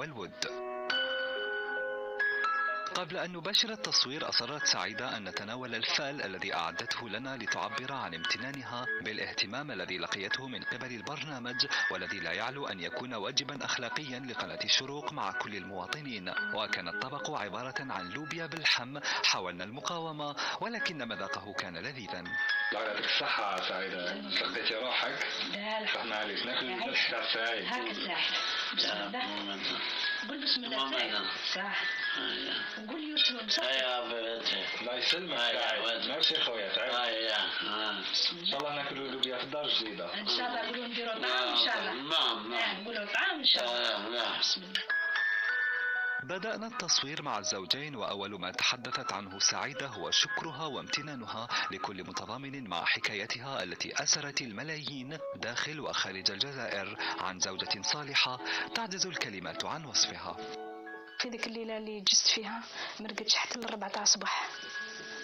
Wellwood. قبل أن نباشر التصوير أصرت سعيدة أن نتناول الفال الذي أعدته لنا لتعبر عن امتنانها بالاهتمام الذي لقيته من قبل البرنامج والذي لا يعلو أن يكون واجبا أخلاقيا لقناة الشروق مع كل المواطنين. وكان الطبق عبارة عن لوبيا بالحم حاولنا المقاومة ولكن مذاقه كان لذيذا. الله يعطيك الصحة سعيدة. سقيتي روحك. لا صحنا عليك. ناكل نفس سعيد هاك ساعد بسم الله. قول بسم الله. سعيد صح. قول يوسف بصح يا بنتي الله يسلمك سعيد. ماشي خويا تعال بسم ان شاء الله ناكلوا لوبيا في الدار الجديدة ان شاء الله قولوا نديروا طعام ان شاء الله نعم نعم نقولوا طعام ان شاء الله بسم الله بدأنا التصوير مع الزوجين وأول ما تحدثت عنه سعيدة هو شكرها وامتنانها لكل متضامن مع حكايتها التي أسرت الملايين داخل وخارج الجزائر عن زوجة صالحة تعجز الكلمات عن وصفها في ذيك الليلة اللي جست فيها ما رقدتش حتى للربعة تاع الصباح.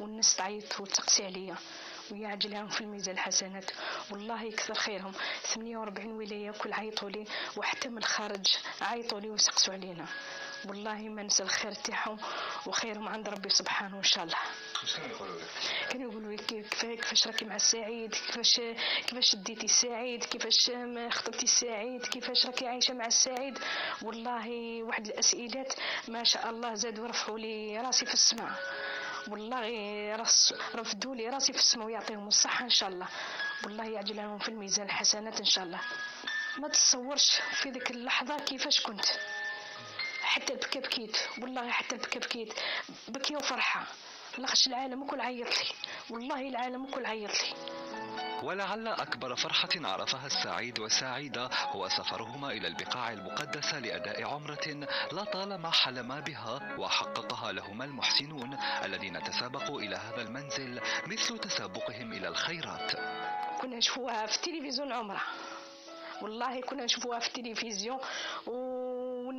والناس تعيط وتقسي عليا. ويعجلهم في الميزان الحسنات. والله يكثر خيرهم. 48 ولاية كل عيطوا لي. وحتى من الخارج عيطوا لي وسقسوا علينا. والله ما ننسى الخير تاعهم وخيرهم عند ربي سبحانه إن شاء الله. كانوا يقولوا لك؟ كانوا يقولوا لي كيف كيفاش راكي مع السعيد؟ كيفاش كيفاش ديتي السعيد؟ كيفاش ما خطبتي السعيد؟ كيفاش راكي عايشة مع السعيد؟ والله واحد الاسئلات ما شاء الله زادوا رفعوا لي راسي في السماء. والله رس رفدوا لي راسي في السماء ويعطيهم الصحة إن شاء الله. والله يعجل لهم في الميزان الحسنات إن شاء الله. ما تصورش في ذيك اللحظة كيفاش كنت. حتى البكا بكيت والله حتى البكا بكيت بكي وفرحه لاخش العالم كل عيط لي. والله العالم كل عيط لي. ولعل أكبر فرحة عرفها السعيد والسعيدة هو سفرهما إلى البقاع المقدسة لأداء عمرة لطالما حلما بها وحققها لهما المحسنون الذين تسابقوا إلى هذا المنزل مثل تسابقهم إلى الخيرات. كنا نشوفوها في التلفزيون عمرة. والله كنا نشوفوها في التلفزيون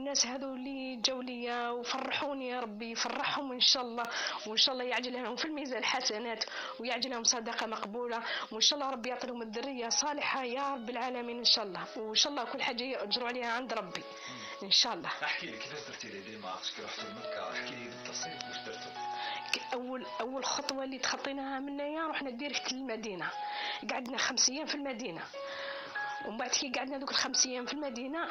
والناس هذو اللي جاو ليا وفرحوني يا ربي يفرحهم إن شاء الله. وإن شاء الله يعجل لهم في الميزان الحسنات ويعجل لهم صدقة مقبولة. وإن شاء الله ربي يعطي لهم الذرية صالحة يا رب العالمين إن شاء الله. وإن شاء الله كل حاجة يأجروا عليها عند ربي إن شاء الله. أحكي لي كيفاش درتي لي ديما عرفتك رحتوا لمكة أحكي لي بالتفصيل واش درتوا أول أول خطوة اللي تخطيناها منايا رحنا ديريكت للمدينه قعدنا خمس أيام في المدينة. ومن بعد كي قعدنا دوك الخمس أيام في المدينة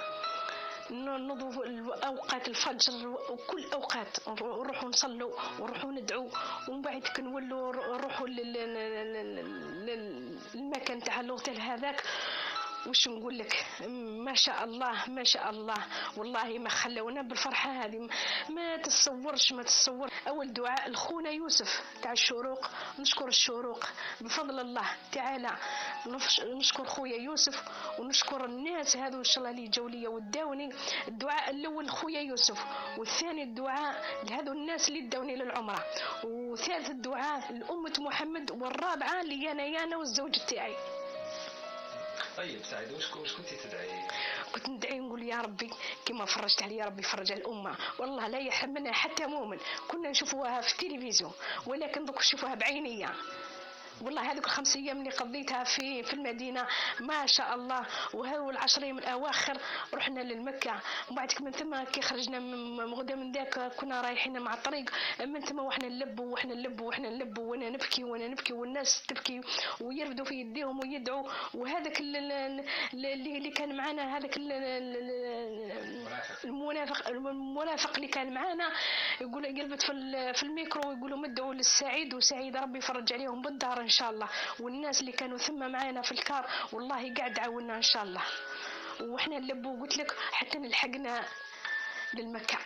نوضوا اوقات الفجر وكل أوقات. نروحوا نصلوا ونروحوا ندعوا ومن بعد كنولوا نروحوا لل- لل- لل- لل- للمكان تاع الأوتيل هذاك. وش نقول لك؟ ما شاء الله ما شاء الله. والله ما خلونا بالفرحة هذه. ما تصورش ما تصور أول دعاء لخونا يوسف تاع الشروق. نشكر الشروق. بفضل الله تعالى. نشكر خويا يوسف ونشكر الناس هذو إن شاء الله اللي جاوا ليا وداوني. الدعاء الأول خويا يوسف. والثاني الدعاء لهذو الناس اللي داوني للعمرة. وثالث الدعاء لأمة محمد والرابعة لي أنا يانا والزوج تاعي. طيب سعيد واش كنتي تدعي؟ كنت ندعي نقول يا ربي كما فرجت علي يا ربي فرج على الأمة. والله لا يحرمنا حتى مؤمن. كنا نشوفوها في التلفزيون ولكن دوك نشوفوها بعينيا. والله هذوك الخمس أيام اللي قضيتها في في المدينة ما شاء الله. وهو العشر أيام الأواخر رحنا للمكة. ومن بعد من ثم كي خرجنا من غدا من ذاك كنا رايحين مع الطريق. من ثم وإحنا نلبوا وإحنا نلبوا وإحنا نلبوا وأنا نبكي وأنا نبكي والناس تبكي ويرفدوا في يديهم ويدعوا. وهذاك ال- ال- اللي كان معنا هذاك المنافق المنافق اللي كان معانا يقول قلبت في في الميكرو يقولوا مدعوا للسعيد وسعيد ربي يفرج عليهم بالدار إن شاء الله. والناس اللي كانوا ثم معانا في الكار والله قاعد عاونا إن شاء الله. وإحنا نلبوا قلت لك حتى نلحقنا للمكة.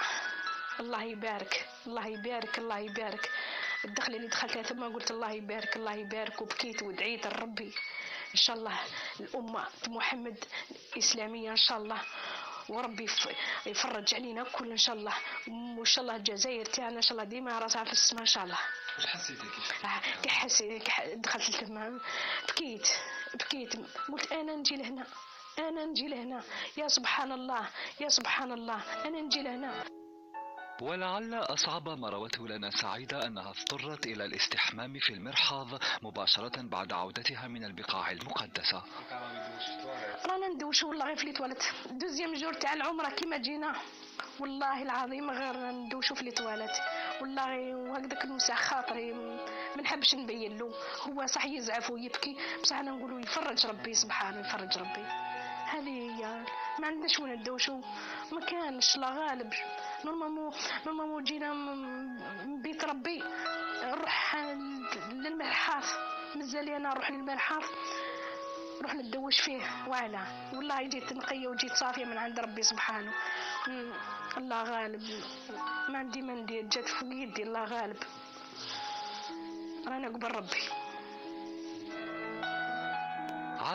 الله يبارك الله يبارك الله يبارك. الدخلة اللي دخلتها ثم قلت الله يبارك الله يبارك. وبكيت ودعيت لربي. إن شاء الله الأمة محمد إسلامية إن شاء الله. وربي يف- يفرج علينا كل إن شاء الله. وإن شاء الله الجزائر تاعنا إن شاء الله ديما راسها في السماء إن شاء الله. واش حسيتي كي حسيت دخلت لتما بكيت. بكيت. قلت أنا نجي لهنا. أنا نجي لهنا. يا سبحان الله. يا سبحان الله. أنا نجي لهنا. ولعل أصعب ما روته لنا سعيدة أنها اضطرت إلى الاستحمام في المرحاض مباشرة بعد عودتها من البقاع المقدسة. رانا ندوشو والله غير في les toilettes deuxième jour تاع العمرة كيما جينا. والله العظيم غير ندوشو في les والله وهكذاك المساح خاطري ما نحبش نبين له. هو صح يزعف ويبكي. بصح أنا نقولوا يفرج ربي سبحانه يفرج ربي. هذه ما عندناش وين ندوشو ما كانش لا غالب. normalement normalement جينا من بيت ربي. نروح للمرحاض مازال أنا نروح للمرحاض نروح ندوش فيه. وعلا. والله جيت نقية وجيت صافية من عند ربي سبحانه. الله غالب. ما عندي ما ندير جات فوق يدي الله غالب. رانا قبل ربي.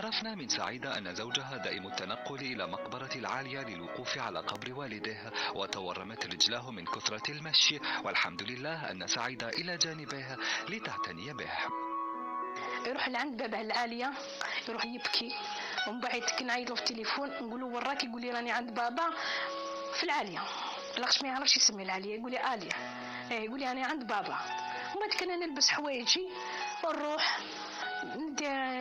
عرفنا من سعيدة أن زوجها دائم التنقل إلى مقبرة العالية للوقوف على قبر والده وتورمت رجلاه من كثرة المشي. والحمد لله أن سعيدة إلى جانبه لتعتني به. يروح لعند بابه العالية. يروح يبكي. ومن بعد كنعيط له في التليفون نقول له وراك؟ يقول لي راني عند بابا في العالية. لاخش ما يعرفش يسمي العالية؟ يقول لي آلية. إيه يقول لي أنا عند بابا. وما كنا نلبس حوايجي ونروح.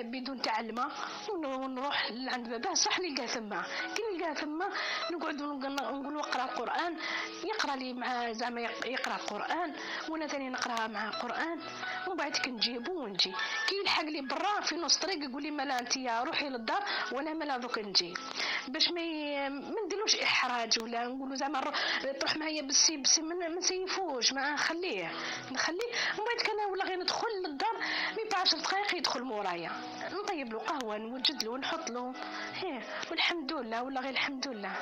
بدون تعلمة ونروح لعند باباه. صح نلقاه ثما كي نلقاه ثما نقعد نقول اقرا القران يقرأ لي مع زعما يقرأ القران وأنا ثاني نقرأ مع القران ومن بعد كنجيبو ونجي. كي يلحق لي برا في نص طريق يقول لي مالا أنت روحي للدار وأنا مالا دوك نجي. باش ما ما نديروش إحراج ولا نقولوا زعما تروح معايا بالسي بالسي ما نسيفوش ما نخليه. نخليه. ومن بعد كان ولا غير ندخل للدار ب 10 دقائق يدخل مورايا. نطيب له قهوة نوجد له ونحط له. هي والحمد لله ولا غير الحمد لله.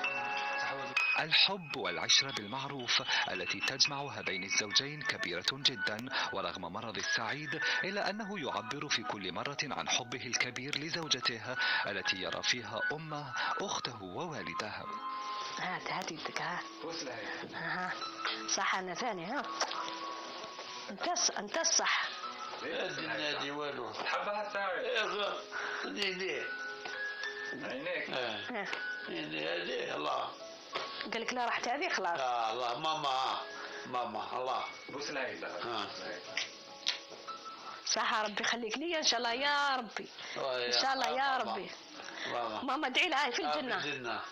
الحب والعشرة بالمعروف التي تجمع بين الزوجين كبيرة جدا ورغم مرض السعيد إلا أنه يعبر في كل مرة عن حبه الكبير لزوجته التي يرى فيها أمه أخته ووالده هات هات يدك ها ها صح أنا ثاني ها. أنت أنت الصح النادي والو. حبها ساعد دي دي عينيك. دي دي الله. قال لك لا راحت هذه خلاص. لا الله. ماما ماما الله. بوس العيلة صح ربي يخليك لي إن شاء الله يا ربي. إن شاء الله يا ربي. ماما ادعي لها في الجنة.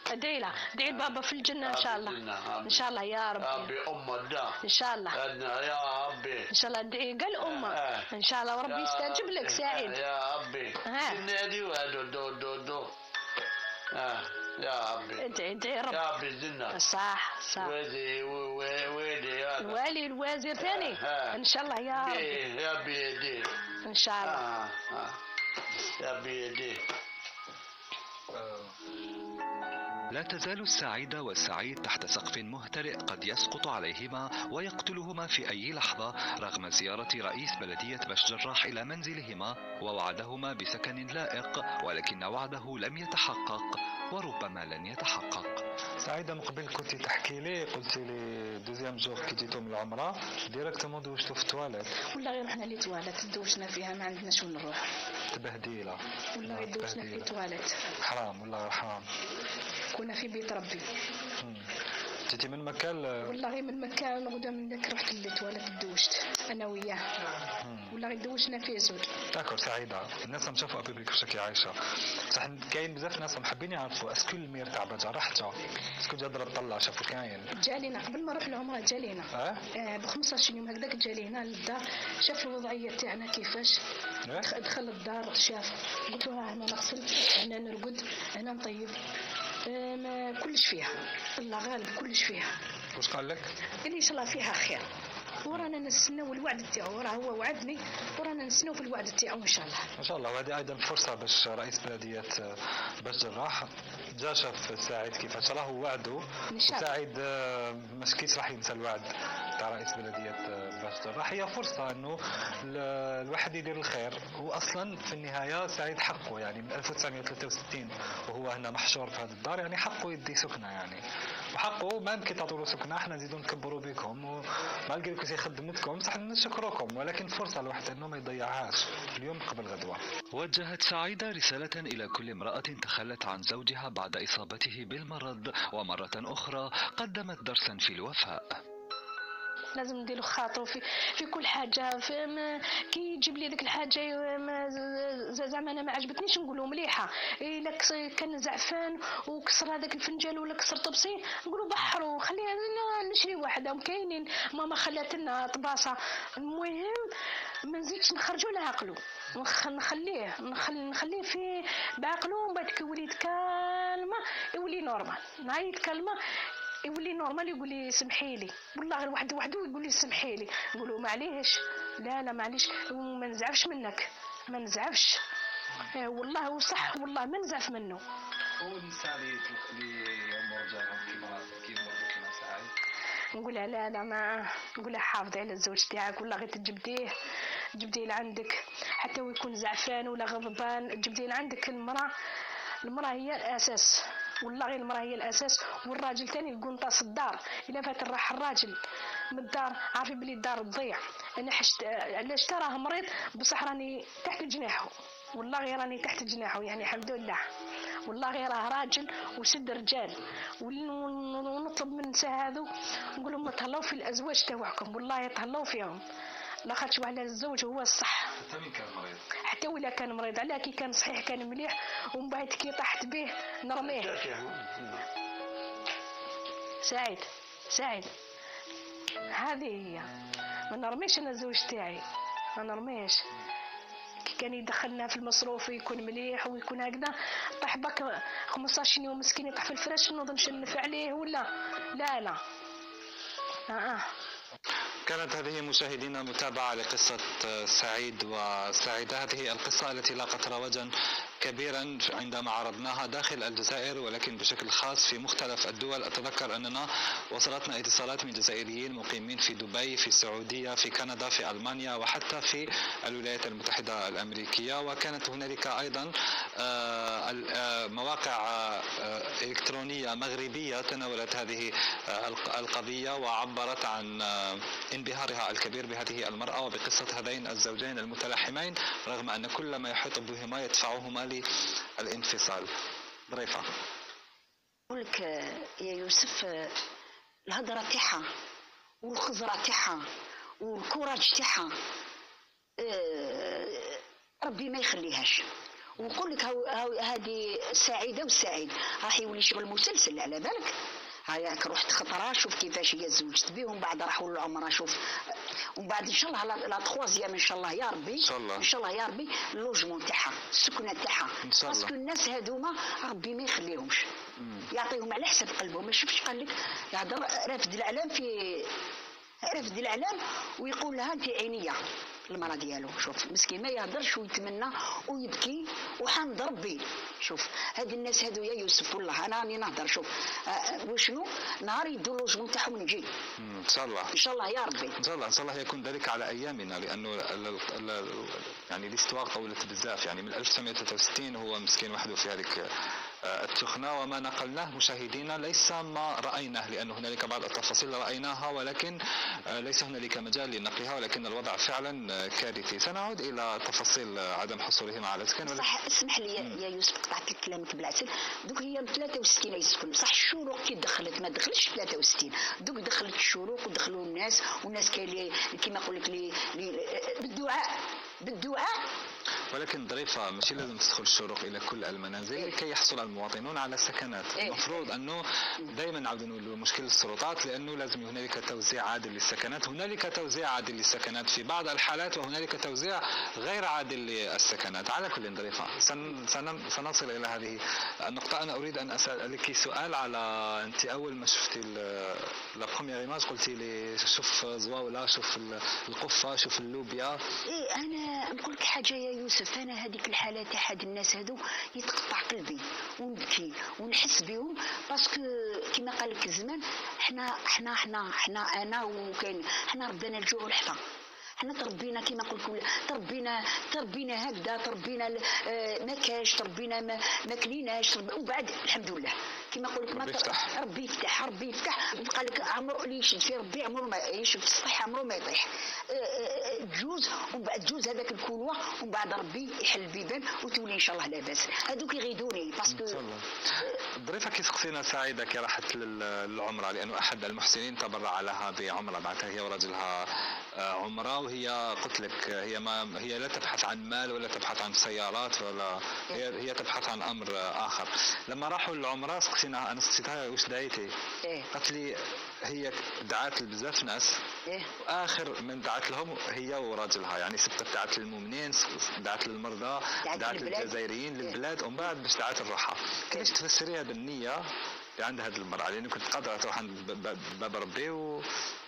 ادعي لها. ادعي لبابا في الجنة إن شاء الله. إن شاء الله يا ربي. ربي أمة دا إن شاء الله. يا ربي. إن شاء الله. ادعي قال أمة. إن شاء الله وربي يستجيب لك سعيد. يا ربي. نادي وادو دو دو دو يا ربي. ادعي ادعي رب. يا ربي الجنة. صح صح. ويدي ويدي الوالي الوزير ثاني. إن شاء الله يا ربي. يا بيدي إن شاء الله. يا بيدي لا تزال السعيدة والسعيد تحت سقف مهترئ قد يسقط عليهما ويقتلهما في أي لحظة رغم زيارة رئيس بلدية باش جراح إلى منزلهما ووعدهما بسكن لائق ولكن وعده لم يتحقق. وربما لن يتحقق. سعيدة من قبل كنت تحكي لي قلت لي deuxième jour كي جيتو من العمرة directement دوشتو في التواليت. ولا غير رحنا les toilettes دوشنا فيها ما عندناش وين نروح. تبهديلة. ولا غير دوشنا في التواليت. حرام ولا غير حرام. كنا في بيت ربي. جيتي من مكان والله من مكان غدا من ذاك رحت للتواليت دوشت أنا وياه. ولا غير دوشنا فيه زوج d'accord سعيدة. الناس نشوفوا أبي كيفاش كي عايشة. بصح كاين بزاف ناس محبين يعرفوا est-ce que ال maire تاع باش جراح تاعها. est-ce que جا ضرب طلع شافوا كاين. جالينا. قبل ما نروح العمرة جالينا. آه, آه ب 15 يوم هكذاك جالينا للدار. شاف الوضعية تاعنا كيفاش. آه؟ دخل الدار شاف. قلت له هنا نغسل هنا نرقد هنا نطيب. ما كلش فيها. الله غالب كلش فيها. واش قال لك؟ قال لي إن شاء الله فيها خير. ورانا نستناو الوعد تاعو. راه هو وعدني. ورانا نستناو في الوعد تاعو إن شاء الله. إن شاء الله. وهذه أيضا فرصة باش رئيس بلدية باش جراح جا شاف سعيد كيفاش راه وعده؟ سعيد مسكيت راح ينسى الوعد. تاع رئيس بلدية باش جراح هي فرصة إنه الواحد يدير الخير. واصلا في النهاية سعيد حقه. يعني من 1963 وهو هنا محشور في هذه الدار. يعني حقه يدي سكنة يعني. وحقه ما يمكن تعطوا له سكنة. إحنا نزيدوا نكبروا بكم وما لقيتكم خدمتكم صح نشكركم. ولكن فرصة الواحد إنه ما يضيعهاش. اليوم قبل غدوة. وجهت سعيدة رسالة إلى كل امرأة تخلت عن زوجها بعد إصابته بالمرض ومرة أخرى قدمت درسا في الوفاء. لازم نديرو خاطرو في في كل حاجة. في ما كي يجيب لي ديك الحاجة ما زعما أنا ما عجبتنيش نقولو مليحة. إلا كان زعفان وكسر هذاك الفنجان ولا كسر طبسي نقولو بشرو خليها نشري واحدة وكاينين ماما خلات لنا طباسة. المهم ما نزيدش نخرجوا له عقلو نخليه نخليه في بعقلو. ومن بعد كي يولي calme يولي normal. نهار يتكلمه يولي نورمال يقول لي سمحي لي. والله غير واحد وحده يقول لي سمحي لي. نقول معليش. لا لا معليش. ما نزعفش منك. ما نزعفش. إيه والله وصح. والله ما نزعف منه. هو النساء اللي يامر رجالهم كيما نقولها لا لا ما نقولها حافظي على الزوج تاعك ولا غير تجبديه. جبديه لعندك. حتى ويكون زعفان ولا غضبان جبديه لعندك المرأة. المرأة هي الأساس والله غير المرأة هي الأساس والراجل تاني القنطاس الدار. إلا فات راح الراجل من الدار عارفي بلي الدار تضيع. أنا حشت علاش تراه مريض؟ بصح راني تحت جناحه. والله غير راني تحت جناحه يعني الحمد لله. والله غير راه راجل وسد رجال. ونطلب من النساء هذو نقول لهم تهلاو في الأزواج تاعكم والله تهلاو فيهم. لا خاطش على الزوج هو الصح. حتى كان مريض؟ حتى ولا كان مريض علاه كي كان صحيح كان مليح ومن بعد كي طاحت به نرميه. سعيد سعيد. هذه هي. ما نرميش أنا الزوج تاعي. ما نرميش. كي كان يدخلنا في المصروف ويكون مليح ويكون هكذا طاح بك 15 يوم مسكين يطيح في الفراش نوض نشنف عليه ولا؟ لا لا. آه. آه. كانت هذه مشاهدينا متابعة لقصة سعيد وسعيدة هذه القصة التي لاقت رواجا كبيرا عندما عرضناها داخل الجزائر ولكن بشكل خاص في مختلف الدول. أتذكر أننا وصلتنا اتصالات من جزائريين مقيمين في دبي في السعودية في كندا في ألمانيا وحتى في الولايات المتحدة الأمريكية. وكانت هنالك أيضا آه، آه، مواقع آه، إلكترونية مغربية تناولت هذه القضية وعبرت عن انبهارها الكبير بهذه المرأة وبقصة هذين الزوجين المتلاحمين رغم أن كل ما يحيط بهما يدفعهما للانفصال ظريفة نقول لك يا يوسف الهضرة تاعها والخزرة تاعها والكوراج تاعها آه، ربي ما يخليهاش. ونقول لك هذه سعيدة وسعيد. راح يولي شغل مسلسل على بالك؟ هياك رحت خطرة شوف كيفاش هي زوجت به ومن بعد راحوا للعمره شوف. ومن بعد إن شاء الله la troisième إن شاء الله يا ربي. إن شاء الله. إن شاء الله يا ربي ال logement تاعها السكنة تاعها إن شاء الله. parce que الناس هذوما ربي ما يخليهمش. يعطيهم على حسب قلبهم ما شفتش قال لك. يهضر رافد الأعلام في رافد الأعلام ويقول لها أنت عينية. المرأة ديالو. شوف مسكين ما يهضرش ويتمنى ويبكي وحامد ربي. شوف هاد الناس هادو يا يوسف والله أنا راني نهضر. شوف آه وشنو؟ نهار يدوا لوجمون تاعهم نجي إن شاء الله. إن شاء الله يا ربي. إن شاء الله إن شاء الله يكون ذلك على أيامنا لأنه يعني الاستواء طولت بزاف يعني من 1963 هو مسكين وحده في هذيك التخنة وما نقلناه مشاهدينا ليس ما رأيناه لأن هنالك بعض التفاصيل رأيناها ولكن آه، ليس هنالك مجال لنقلها ولكن الوضع فعلا آه، كارثي. سنعود إلى تفاصيل عدم حصولهم على سكن صح اسمح لي يا يوسف قطعت كلامك بالعسل. دوك هي 63 يسكن. صح الشروق كي دخلت ما دخلتش 63 دوك دخلت الشروق ودخلوا الناس والناس كاين كيما نقول لك بالدعاء. بالدعاء ولكن ظريفة ماشي لازم تدخل الشروق إلى كل المنازل إيه؟ كي يحصل المواطنون على سكنات. إيه؟ المفروض أنه دائما نعود نقول مشكل السلطات لأنه لازم هنالك توزيع عادل للسكنات. هنالك توزيع عادل للسكنات في بعض الحالات وهنالك توزيع غير عادل للسكنات. على كل ظريفة. سن سن سنصل إلى هذه النقطة. أنا أريد أن أسألك سؤال على أنت أول ما شفتي لا بروميير ايماج قلتي لي شوف زواولة شوف القفة شوف اللوبيا. إيه أنا نقول لك حاجة يا يوسف. أنا هذيك الحاله تاع هاد الناس هادو يتقطع قلبي ونبكي ونحس بهم باسكو كما قال لك الزمان حنا حنا حنا حنا أنا وكاين حنا ردنا الجوع والحفا حنا تربينا كما قلت تربينا تربينا هكذا تربينا آه، ما كاش تربينا ما, ما كليناش وبعد الحمد لله. كما نقول لك ربي يفتح. ربي يفتح ربي يفتح. بقى لك عمره اللي يشد في ربي عمره ما يشد في الصحة عمره ما يطيح. آه، آه، تجوز ومن بعد تجوز هذاك الكلوة ومن بعد ربي يحل البيبان وتولي إن شاء الله لاباس. هذوك يغيدوني parce que إن شاء الله. الظريفه كيسقسينا سعيدة كي راحت للعمرة؟ لأنه أحد المحسنين تبرع لها بعمرة بعثها هي ورجلها آه، عمره وهي قلت لك هي ما هي لا تبحث عن مال ولا تبحث عن سيارات ولا هي هي تبحث عن أمر آخر لما راحوا للعمره سقسيناها أنا سقسيتها واش دعيتي؟ إيه. قالت لي هي دعات لبزاف ناس إيه. اخر من دعت لهم هي وراجلها يعني سبقت دعت للمؤمنين دعت للمرضى دعت دعت للبلاد. للجزائريين إيه. للبلاد ومن بعد باش دعت الروحه كيفاش تفسري هذه النيه اللي عند هذه المرأة لأنه كنت قادرة تروح عند باب ربي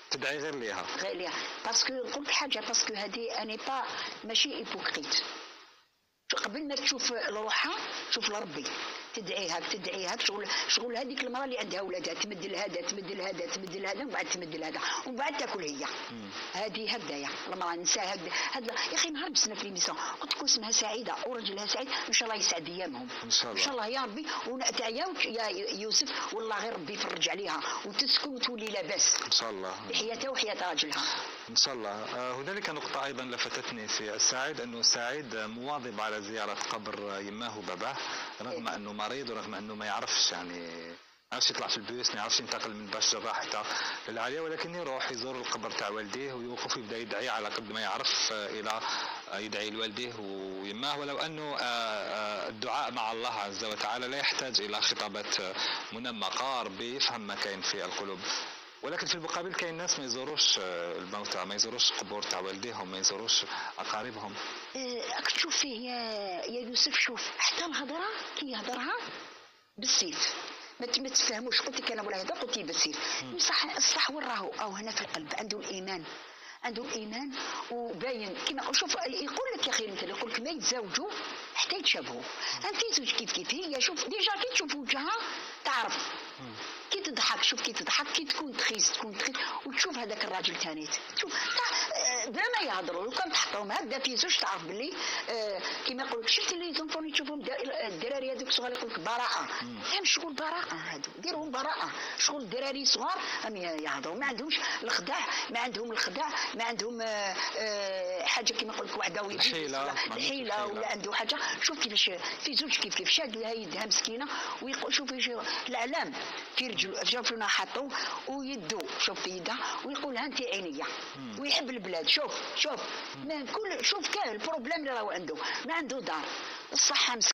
وتدعي غير ليها. غالية parce que قلت حاجة parce que هذه أني با ماشي hypocrite قبل ما تشوف لروحها شوف لربي. تدعيها تدعيها شغل شغل هذيك المرأة اللي عندها أولادها تمد لهذا تمد لهذا تمد لهذا ومن بعد تمد لهذا ومن بعد تاكل هي. هذه هدايا المرأة نساء هاد هاد يا أخي نهار بسنا في l'émission قلت لكم اسمها سعيدة ورجلها سعيد إن شاء الله يسعد أيامهم. إن شاء الله. إن شاء الله يا ربي. ونتعياوك يا يوسف والله غير ربي يفرج عليها. وتسكن وتولي لاباس. إن شاء الله. بحياتها وحياة راجلها. إن شاء الله. آه، هنالك نقطة أيضا لفتتني في السعيد أنه سعيد مواظب على زيارة قبر يماه وباباه رغم أنه مريض ورغم أنه ما يعرفش يعني ما يعرفش يطلع في البيوت ما يعرفش ينتقل من باش جراح حتى للعالية ولكن يروح يزور القبر تاع والديه ويوقف يبدا يدعي على قد ما يعرف إلى آه، يدعي لوالديه ويماه ولو أنه آه، آه، الدعاء مع الله عز وتعالى لا يحتاج إلى خطابات منمقة ربي يفهم ما كاين في القلوب. ولكن في المقابل كاين ناس ما يزوروش آه، الموتى ما يزوروش قبور تاع والديهم ما يزوروش أقاربهم. آه، راك تشوف فيه يا يا يوسف شوف حتى الهضرة كي يهضرها بالسيف. ما تفهموش قلت لك أنا ولا هذا قلت بالسيف. بصح الصح وين راهو أو هنا في القلب عنده الإيمان. عنده الإيمان وباين كما شوف يقول لك يا أخي مثلا يقول لك ما يتزوجوا حتى يتشابهوا. أنت زوج كيف كيف هي؟ شوف déjà كي تشوف وجهها تعرف. كي تضحك شوف كي تضحك كي تكون تخيس تكون تخيس. وتشوف هذاك الراجل تاني. تشوف تاع آه، بلا ما يهضروا لو كان تحطهم هكذا في زوج تعرف باللي آه، كيما يقول لك شفتي لي زونفون تشوفهم دا- الدراري هذوك صغار يقول لك براءة هم شغل براءة هذو ديرهم براءة. شغل الدراري صغار يهضروا. ما عندهمش الخداع. ما عندهم الخداع. ما عندهم آه، آه، حاجة كيما يقول لك ويجي الحيلة، الحيلة. ولا عنده حاجة. شوف كيفاش في زوج كيف كيف. شاد لها يدها مسكينة ويقول شوف إيش الأعلام. في رجل شوف حطوا ويدو. شوف في يدها ويقول ها أنت عينية. ويحب البلاد. شوف شوف. ما كل شوف كان البروبليم اللي راهو عنده. ما عنده دار. الصحة